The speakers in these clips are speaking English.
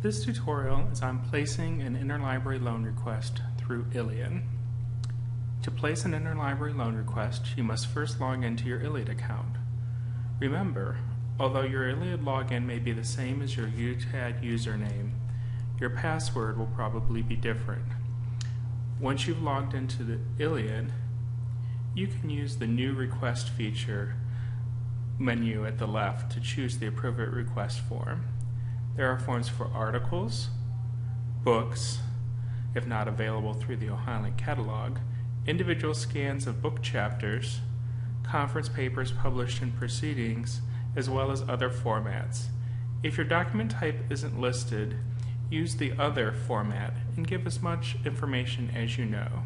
This tutorial is on placing an interlibrary loan request through ILLiad. To place an interlibrary loan request, you must first log into your ILLiad account. Remember, although your ILLiad login may be the same as your UTAD username, your password will probably be different. Once you've logged into the ILLiad, you can use the New Request feature menu at the left to choose the appropriate request form. There are forms for articles, books, if not available through the OhioLink catalog, individual scans of book chapters, conference papers published in proceedings, as well as other formats. If your document type isn't listed, use the Other format and give as much information as you know.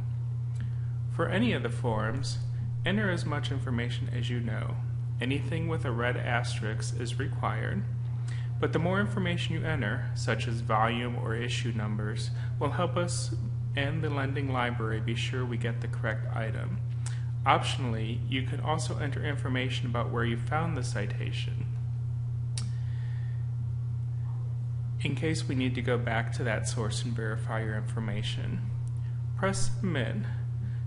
For any of the forms, enter as much information as you know. Anything with a red asterisk is required, but the more information you enter, such as volume or issue numbers, will help us and the lending library be sure we get the correct item. Optionally, you can also enter information about where you found the citation. In case we need to go back to that source and verify your information, press Submit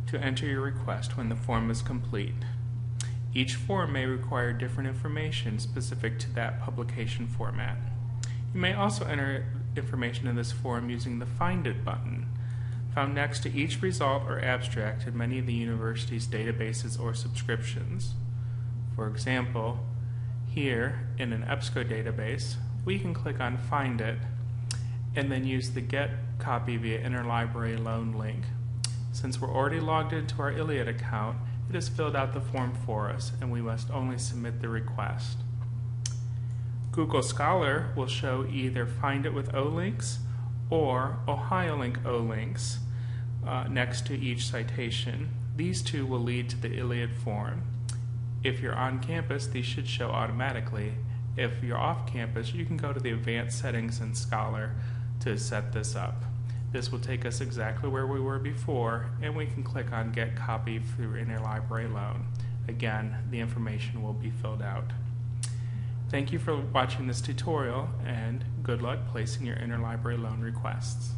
to enter your request when the form is complete. Each form may require different information specific to that publication format. You may also enter information in this form using the Find It button, found next to each result or abstract in many of the university's databases or subscriptions. For example, here in an EBSCO database, we can click on Find It and then use the Get Copy via Interlibrary Loan link. Since we're already logged into our ILLiad account, it has filled out the form for us and we must only submit the request. Google Scholar will show either Find It with O links or OhioLink O links uh, next to each citation. These two will lead to the ILLiad form. If you're on campus, these should show automatically. If you're off campus, you can go to the advanced settings in Scholar to set this up. This will take us exactly where we were before, and we can click on Get Copy through Interlibrary Loan. Again, the information will be filled out. Thank you for watching this tutorial, and good luck placing your interlibrary loan requests.